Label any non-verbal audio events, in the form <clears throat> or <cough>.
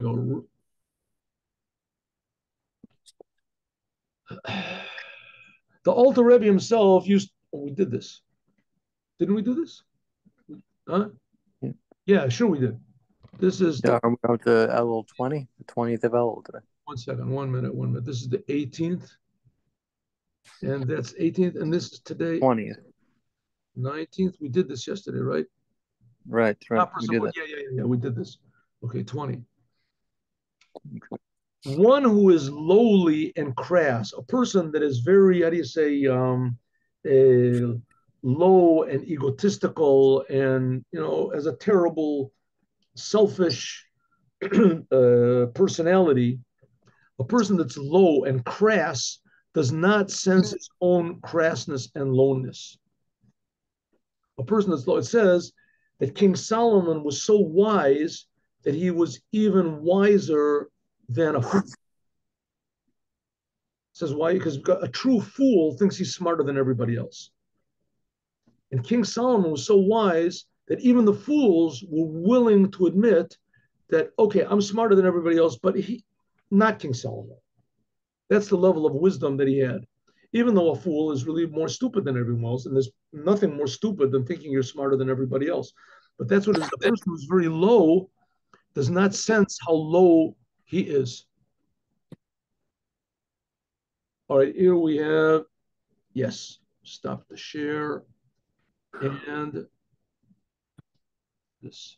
Go. <sighs> The Alter Rebbe himself used. Oh, we did this. Didn't we do this? Huh? Yeah. Yeah, sure we did. This is Yeah, I'm going to Elul 20, the 20th of Elul today. one second, one minute, one minute. This is the 18th. And that's 18th, and this is today, 20th. 19th. We did this yesterday, right? Right, right. We did some- Yeah, yeah, yeah, yeah, we did this. Okay, 20. One who is lowly and crass, a person that is very, how do you say, um, uh, low and egotistical and, you know, has a terrible, selfish <clears throat> uh, personality, a person that's low and crass does not sense his own crassness and lowness. A person that's low, it says that King Solomon was so wise that he was even wiser than a fool. Says why? Because a true fool thinks he's smarter than everybody else. And King Solomon was so wise that even the fools were willing to admit that, okay, I'm smarter than everybody else, but he, not King Solomon. That's the level of wisdom that he had. Even though a fool is really more stupid than everyone else, and there's nothing more stupid than thinking you're smarter than everybody else. But that's what is. The person who's very low does not sense how low he is. All right, here we have, yes, stop the share and this.